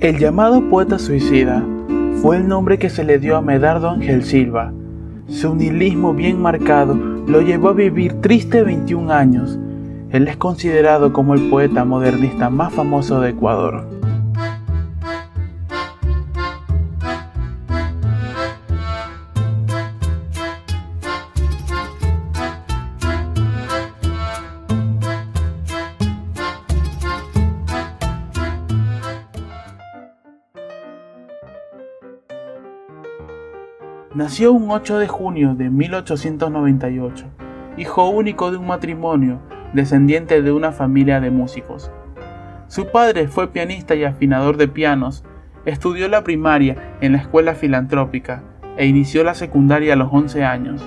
El llamado poeta suicida fue el nombre que se le dio a Medardo Ángel Silva. Su nihilismo bien marcado lo llevó a vivir triste 21 años. Él es considerado como el poeta modernista más famoso de Ecuador. Nació un 8 de junio de 1898, hijo único de un matrimonio, descendiente de una familia de músicos. Su padre fue pianista y afinador de pianos, estudió la primaria en la escuela filantrópica e inició la secundaria a los 11 años.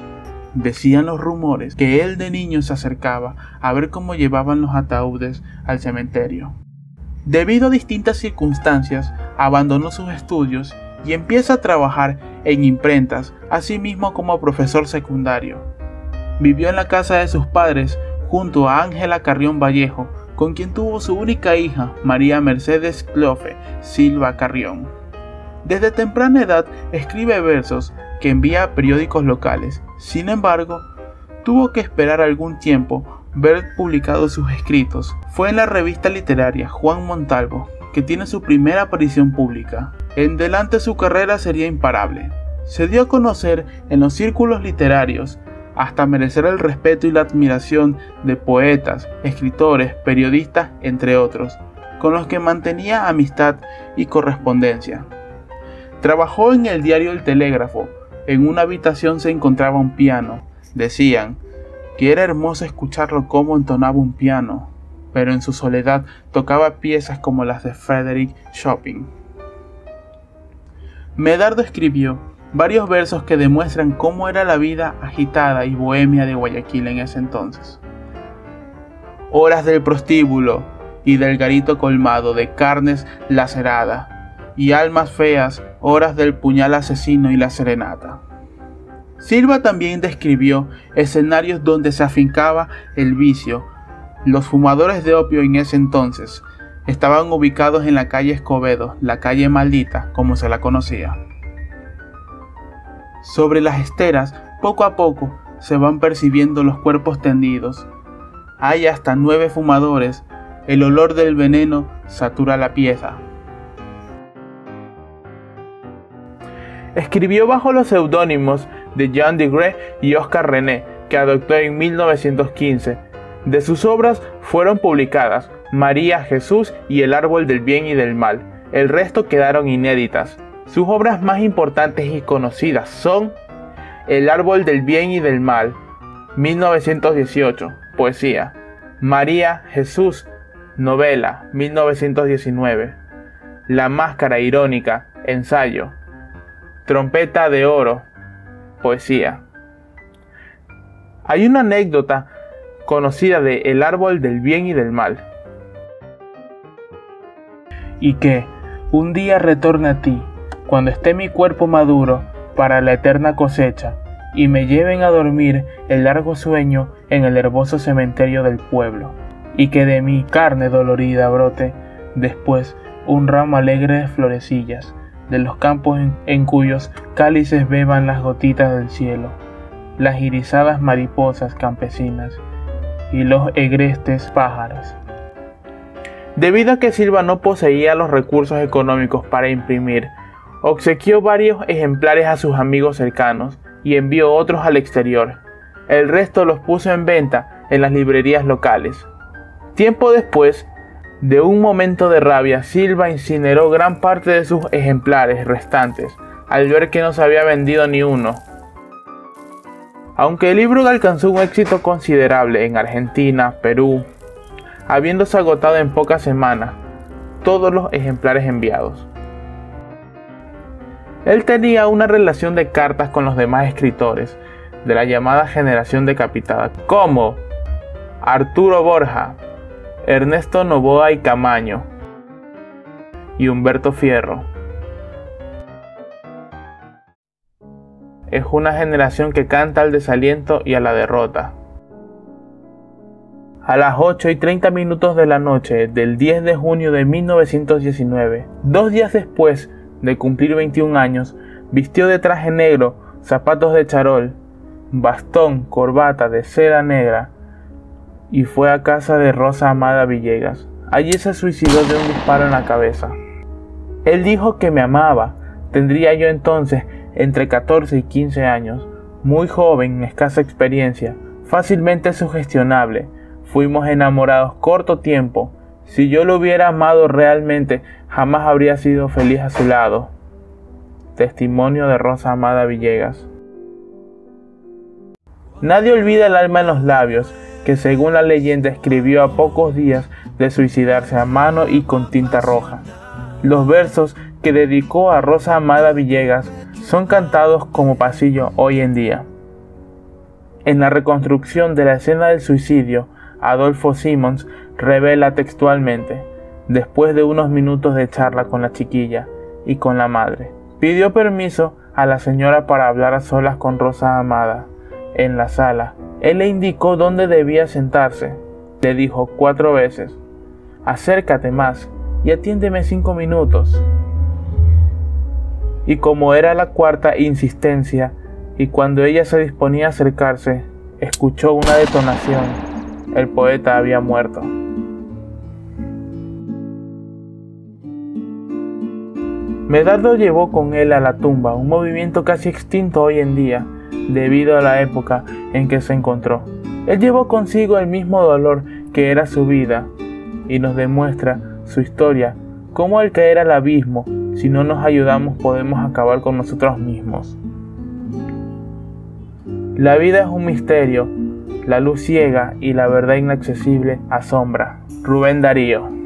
Decían los rumores que él de niño se acercaba a ver cómo llevaban los ataúdes al cementerio. Debido a distintas circunstancias, abandonó sus estudios y empieza a trabajar en imprentas, así mismo como profesor secundario. Vivió en la casa de sus padres junto a Ángela Carrión Vallejo, con quien tuvo su única hija, María Mercedes Clofe Silva Carrión. Desde temprana edad escribe versos que envía a periódicos locales. Sin embargo, tuvo que esperar algún tiempo ver publicados sus escritos. Fue en la revista literaria Juan Montalvo que tiene su primera aparición pública. En delante su carrera sería imparable. Se dio a conocer en los círculos literarios, hasta merecer el respeto y la admiración de poetas, escritores, periodistas, entre otros, con los que mantenía amistad y correspondencia. Trabajó en el diario El Telégrafo. En una habitación se encontraba un piano. Decían que era hermoso escucharlo cómo entonaba un piano pero en su soledad tocaba piezas como las de Frederick Chopin. Medardo escribió varios versos que demuestran cómo era la vida agitada y bohemia de Guayaquil en ese entonces. Horas del prostíbulo y del garito colmado de carnes lacerada, y almas feas, horas del puñal asesino y la serenata. Silva también describió escenarios donde se afincaba el vicio, los fumadores de opio en ese entonces estaban ubicados en la calle Escobedo, la calle maldita, como se la conocía. Sobre las esteras, poco a poco, se van percibiendo los cuerpos tendidos. Hay hasta nueve fumadores. El olor del veneno satura la pieza. Escribió bajo los seudónimos de Jean Degré y Oscar René, que adoptó en 1915 de sus obras fueron publicadas María, Jesús y El Árbol del Bien y del Mal. El resto quedaron inéditas. Sus obras más importantes y conocidas son El Árbol del Bien y del Mal, 1918, poesía. María, Jesús, novela, 1919. La Máscara Irónica, ensayo. Trompeta de Oro, poesía. Hay una anécdota conocida de El árbol del bien y del mal. Y que un día retorne a ti, cuando esté mi cuerpo maduro para la eterna cosecha, y me lleven a dormir el largo sueño en el herboso cementerio del pueblo, y que de mi carne dolorida brote después un ramo alegre de florecillas, de los campos en, en cuyos cálices beban las gotitas del cielo, las irisadas mariposas campesinas, y los egrestes pájaros. Debido a que Silva no poseía los recursos económicos para imprimir, obsequió varios ejemplares a sus amigos cercanos y envió otros al exterior. El resto los puso en venta en las librerías locales. Tiempo después, de un momento de rabia, Silva incineró gran parte de sus ejemplares restantes, al ver que no se había vendido ni uno. Aunque el libro alcanzó un éxito considerable en Argentina, Perú, habiéndose agotado en pocas semanas todos los ejemplares enviados. Él tenía una relación de cartas con los demás escritores de la llamada generación decapitada, como Arturo Borja, Ernesto Novoa y Camaño y Humberto Fierro. es una generación que canta al desaliento y a la derrota. A las 8 y 30 minutos de la noche del 10 de junio de 1919. Dos días después de cumplir 21 años, vistió de traje negro, zapatos de charol, bastón, corbata de seda negra y fue a casa de Rosa Amada Villegas. Allí se suicidó de un disparo en la cabeza. Él dijo que me amaba. Tendría yo entonces entre 14 y 15 años, muy joven, escasa experiencia, fácilmente sugestionable Fuimos enamorados corto tiempo. Si yo lo hubiera amado realmente, jamás habría sido feliz a su lado. Testimonio de Rosa Amada Villegas. Nadie olvida el alma en los labios, que según la leyenda escribió a pocos días de suicidarse a mano y con tinta roja. Los versos que dedicó a Rosa Amada Villegas son cantados como pasillo hoy en día. En la reconstrucción de la escena del suicidio, Adolfo Simmons revela textualmente, después de unos minutos de charla con la chiquilla y con la madre, pidió permiso a la señora para hablar a solas con Rosa Amada en la sala. Él le indicó dónde debía sentarse. Le dijo cuatro veces, acércate más y atiéndeme cinco minutos. Y como era la cuarta insistencia, y cuando ella se disponía a acercarse, escuchó una detonación el poeta había muerto. Medardo llevó con él a la tumba, un movimiento casi extinto hoy en día, debido a la época en que se encontró. Él llevó consigo el mismo dolor que era su vida, y nos demuestra su historia, cómo al caer al abismo, si no nos ayudamos podemos acabar con nosotros mismos. La vida es un misterio, la luz ciega y la verdad inaccesible asombra. Rubén Darío.